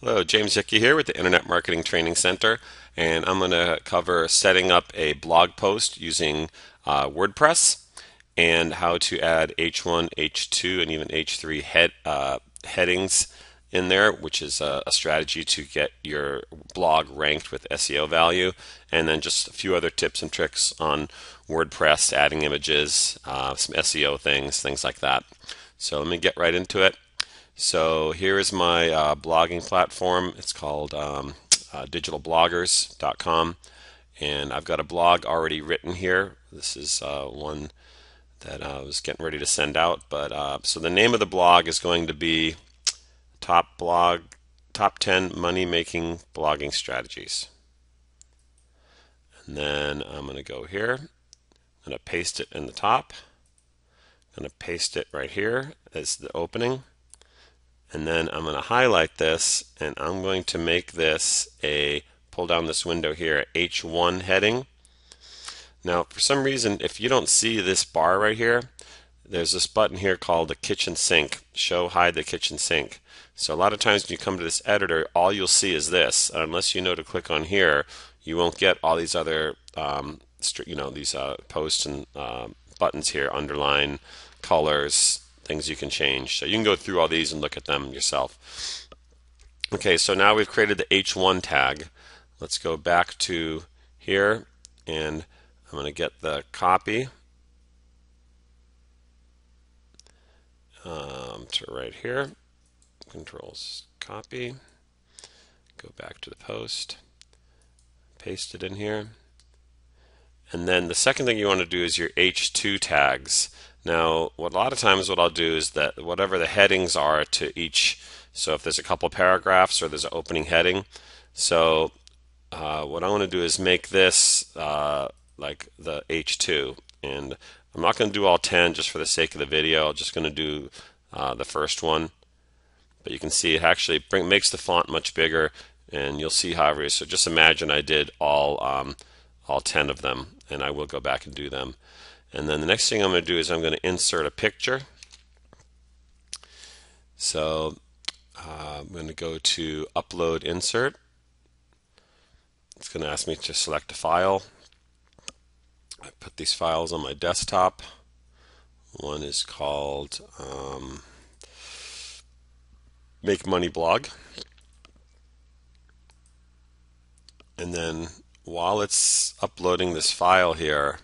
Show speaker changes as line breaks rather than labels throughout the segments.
Hello, James Hickey here with the Internet Marketing Training Center, and I'm going to cover setting up a blog post using uh, WordPress and how to add H1, H2, and even H3 head, uh, headings in there, which is a, a, strategy to get your blog ranked with SEO value, and then just a few other tips and tricks on WordPress, adding images, uh, some SEO things, things like that. So let me get right into it. So here is my uh, blogging platform. It's called um, uh, digitalbloggers.com. And I've got a blog already written here. This is uh, one that I was getting ready to send out. But uh, so the name of the blog is going to be Top Blog, Top 10 Money Making Blogging Strategies. And then I'm going to go here. I'm going to paste it in the top. I'm going to paste it right here as the opening and then I'm going to highlight this and I'm going to make this a pull down this window here H1 heading. Now for some reason if you don't see this bar right here there's this button here called the kitchen sink. Show hide the kitchen sink. So a lot of times when you come to this editor all you'll see is this. Unless you know to click on here you won't get all these other um, you know these uh, posts and uh, buttons here underline colors things you can change. So you can go through all these and look at them yourself. Okay, so now we've created the H1 tag. Let's go back to here and I'm going to get the copy um, to right here. Controls copy. Go back to the post. Paste it in here. And then the second thing you want to do is your H2 tags. Now, what a lot of times what I'll do is that whatever the headings are to each, so if there's a couple paragraphs or there's an opening heading, so uh, what I want to do is make this uh, like the H2, and I'm not going to do all 10 just for the sake of the video. I'm just going to do uh, the first one, but you can see it actually bring, makes the font much bigger, and you'll see how it is So just imagine I did all um, all 10 of them, and I will go back and do them. And then the next thing I'm going to do is I'm going to insert a picture. So uh, I'm going to go to Upload Insert. It's going to ask me to select a file. I put these files on my desktop. One is called um, Make Money Blog. And then while it's uploading this file here,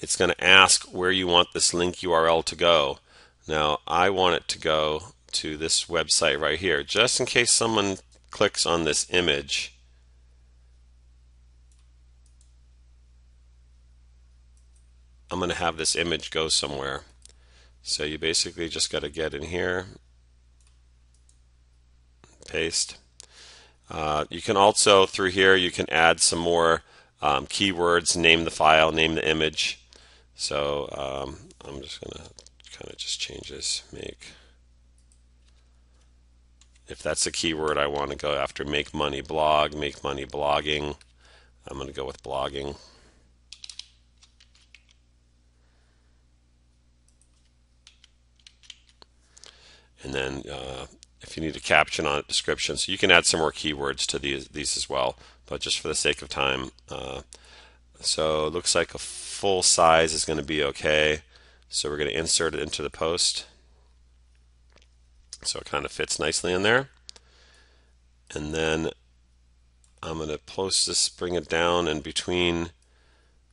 it's going to ask where you want this link URL to go. Now, I want it to go to this website right here, just in case someone clicks on this image. I'm going to have this image go somewhere. So you basically just got to get in here, paste. Uh, you can also, through here, you can add some more um, keywords, name the file, name the image. So um, I'm just going to kind of just change this, make. If that's a keyword I want to go after, make money blog, make money blogging. I'm going to go with blogging. And then uh, if you need a caption on it, description. So you can add some more keywords to these, these as well, but just for the sake of time. Uh, so it looks like a full size is going to be okay. So we're going to insert it into the post. So it kind of fits nicely in there. And then I'm going to post this, bring it down, and between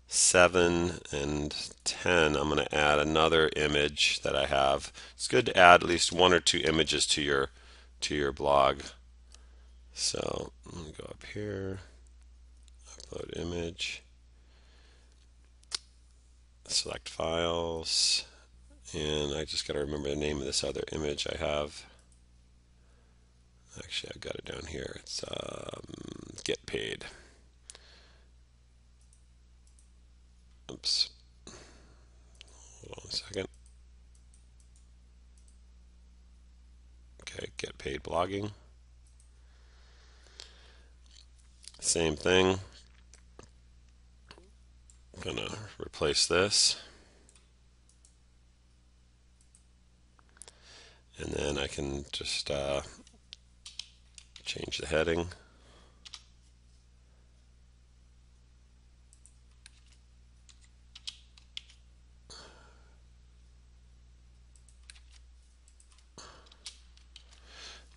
7 and 10, I'm going to add another image that I have. It's good to add at least one or two images to your to your blog. So I'm going to go up here, upload image, select files, and I just got to remember the name of this other image I have. Actually, I've got it down here. It's um, get paid. Oops. Hold on a second. Okay, get paid blogging. Same thing. I'm gonna replace this. And then I can just uh, change the heading.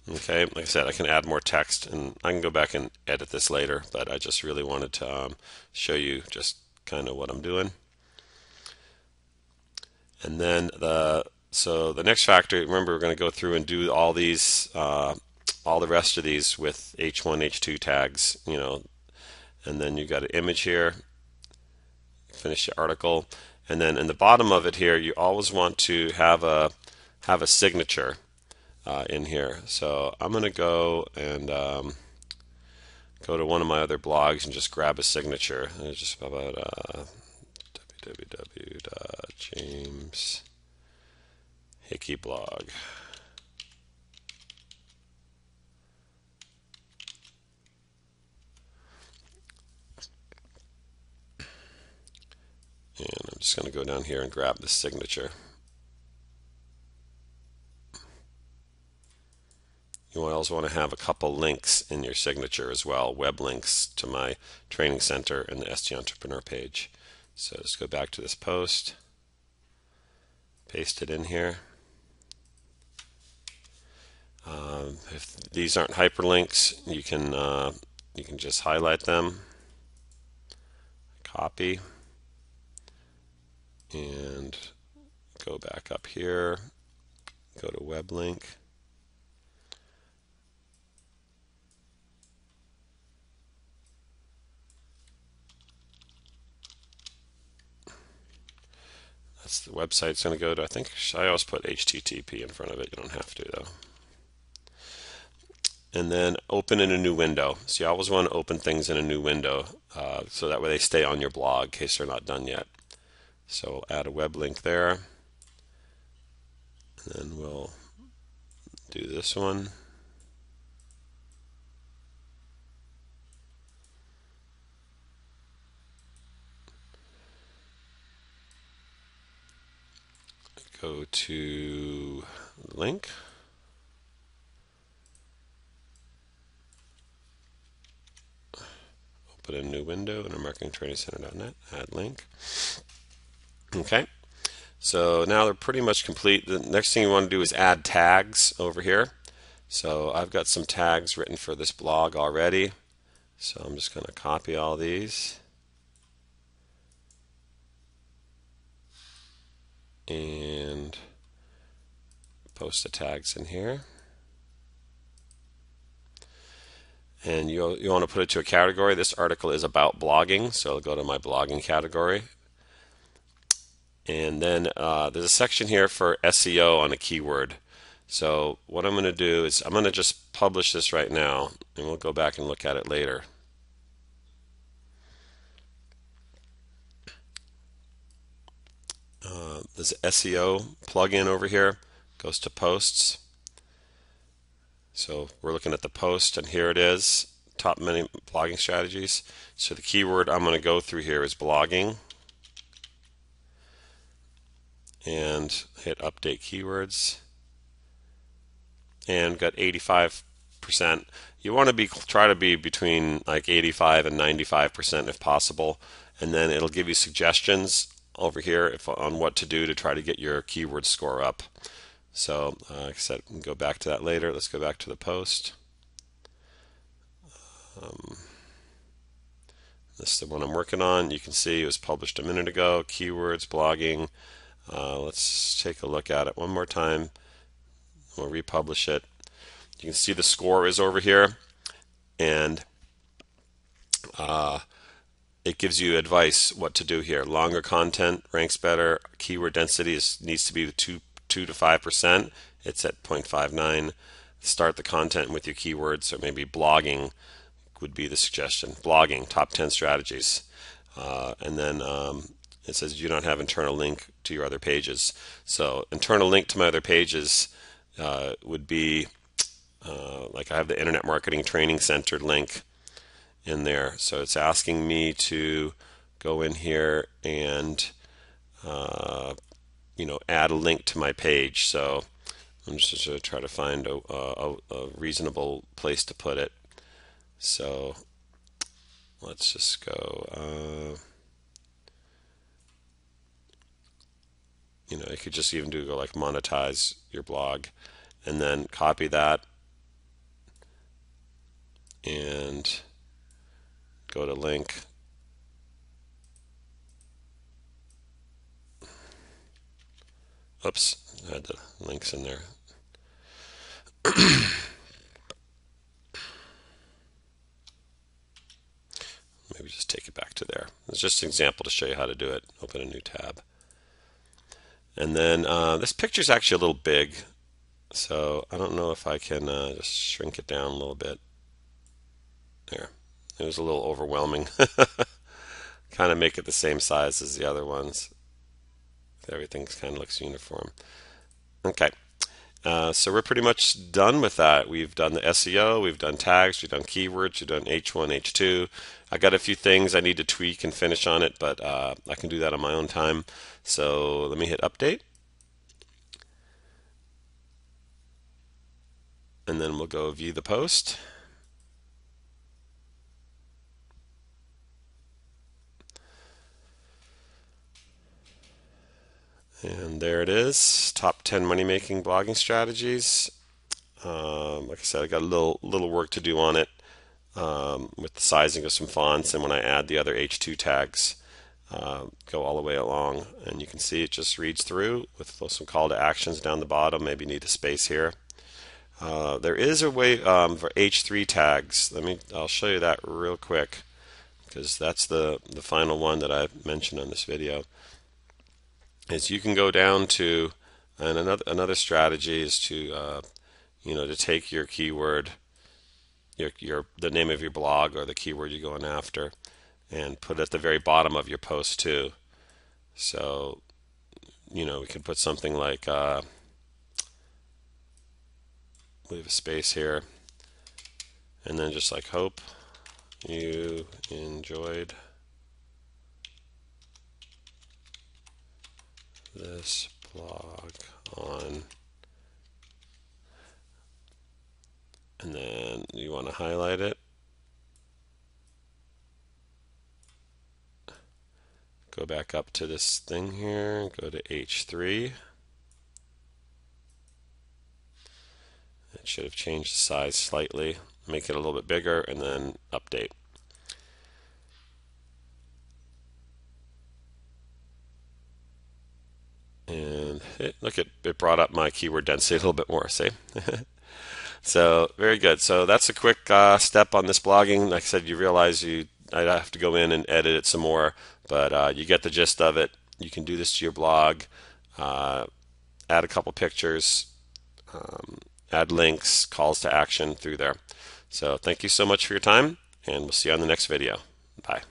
Okay, like I said, I can add more text and I can go back and edit this later, but I just really wanted to um, show you just kind of what I'm doing. And then the so the next factor, remember we're going to go through and do all these, uh, all the rest of these with H1, H2 tags, you know, and then you've got an image here, finish the article, and then in the bottom of it here, you always want to have a have a signature uh, in here. So I'm going to go and um, go to one of my other blogs and just grab a signature. It's just about uh, www.jameshickeyblog. And I'm just going to go down here and grab the signature. You also want to have a couple links in your signature as well, web links to my training center and the SD Entrepreneur page. So just go back to this post, paste it in here. Um, if these aren't hyperlinks, you can uh, you can just highlight them, copy, and go back up here, go to web link. That's the website's going to go to, I think I always put HTTP in front of it. You don't have to though. And then open in a new window. So you always want to open things in a new window uh, so that way they stay on your blog in case they're not done yet. So we'll add a web link there. And then we'll do this one. Go to link. Open a new window internetmarketingtrainingcenter.net, add link. Okay, so now they're pretty much complete. The next thing you want to do is add tags over here. So I've got some tags written for this blog already. So I'm just going to copy all these. And post the tags in here. And you, you want to put it to a category. This article is about blogging, so I'll go to my blogging category. And then uh, there's a section here for SEO on a keyword. So what I'm going to do is I'm going to just publish this right now, and we'll go back and look at it later. There's SEO plugin over here, goes to posts. So we're looking at the post, and here it is, top many blogging strategies. So the keyword I'm going to go through here is blogging. And hit update keywords. And got 85%. You want to be try to be between like 85 and 95% if possible. And then it'll give you suggestions over here if, on what to do to try to get your keyword score up. So, uh, like I said, we can go back to that later. Let's go back to the post. Um, this is the one I'm working on. You can see it was published a minute ago. Keywords, blogging. Uh, let's take a look at it one more time. We'll republish it. You can see the score is over here. And uh, it gives you advice what to do here. Longer content ranks better. Keyword density is, needs to be two two to five percent. It's at 0.59. Start the content with your keywords, or maybe blogging would be the suggestion. Blogging, top 10 strategies, uh, and then um, it says you don't have internal link to your other pages. So internal link to my other pages uh, would be uh, like I have the Internet Marketing Training Center link in there. So it's asking me to go in here and uh, you know add a link to my page. So I'm just going to try to find a, a, a reasonable place to put it. So let's just go. Uh, you know, you could just even do go like monetize your blog and then copy that and go to link. Oops I had the links in there. Maybe just take it back to there. It's just an example to show you how to do it. Open a new tab. And then uh, this picture is actually a little big so I don't know if I can uh, just shrink it down a little bit. There it was a little overwhelming kind of make it the same size as the other ones everything kind of looks uniform okay uh, so we're pretty much done with that. We've done the SEO, we've done tags, we've done keywords, we've done H1, H2. I got a few things I need to tweak and finish on it, but uh, I can do that on my own time. So let me hit update. And then we'll go view the post. And there it is, top 10 money making blogging strategies. Um, like I said, I got a little little work to do on it um, with the sizing of some fonts, and when I add the other H2 tags, uh, go all the way along, and you can see it just reads through with some call to actions down the bottom. Maybe need a space here. Uh, there is a way um, for H3 tags. Let me. I'll show you that real quick because that's the the final one that I mentioned on this video is you can go down to and another another strategy is to uh, you know to take your keyword your your the name of your blog or the keyword you're going after and put it at the very bottom of your post too. So you know we can put something like uh, leave a space here. And then just like hope you enjoyed this blog on. And then you want to highlight it? Go back up to this thing here go to H3 it should have changed the size slightly make it a little bit bigger and then update and it, look it, it brought up my keyword density a little bit more see? So very good. So that's a quick uh, step on this blogging. Like I said you realize you I'd have to go in and edit it some more but uh, you get the gist of it. You can do this to your blog uh, add a couple pictures um, add links calls to action through there. So thank you so much for your time and we'll see you on the next video. Bye